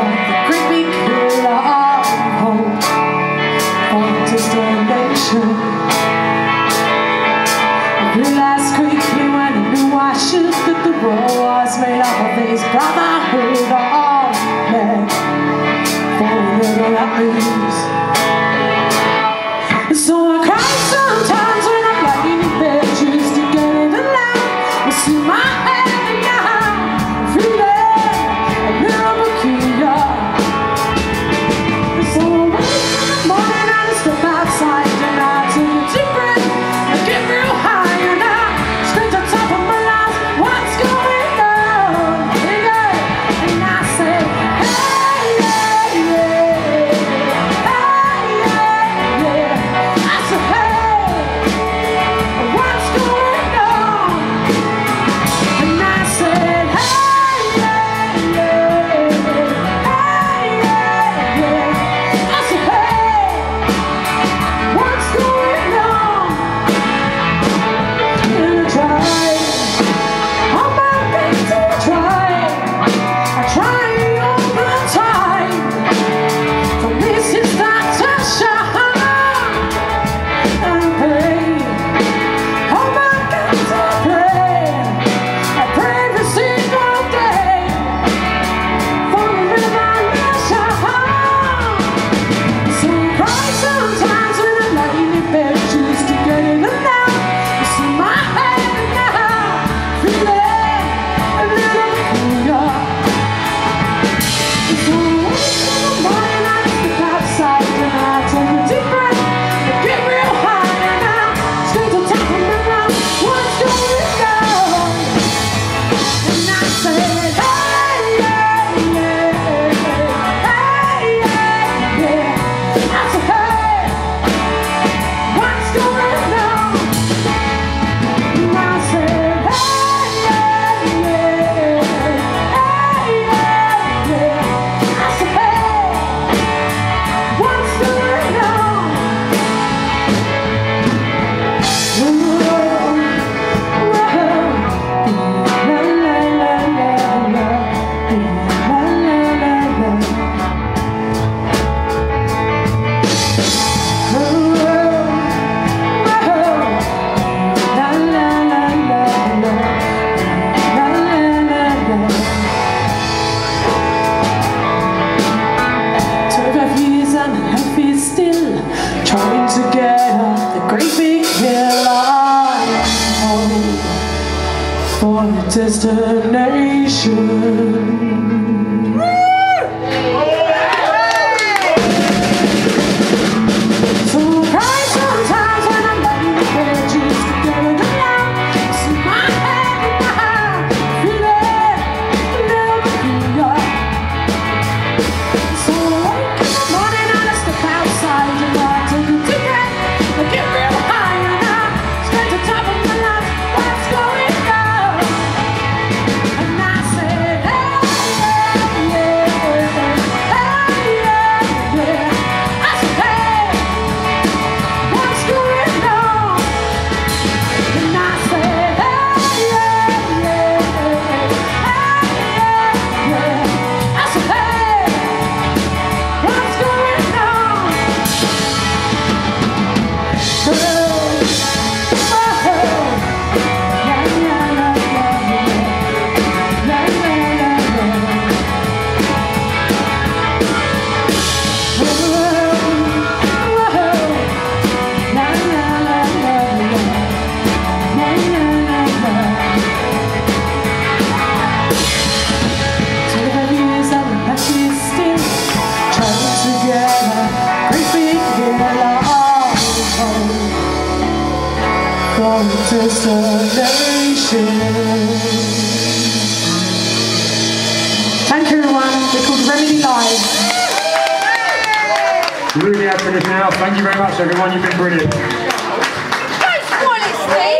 Amen. for your destination. from destination. Thank you everyone, We're called Remedy Live. Really out for this now, thank you very much everyone, you've been brilliant. Thanks, honestly.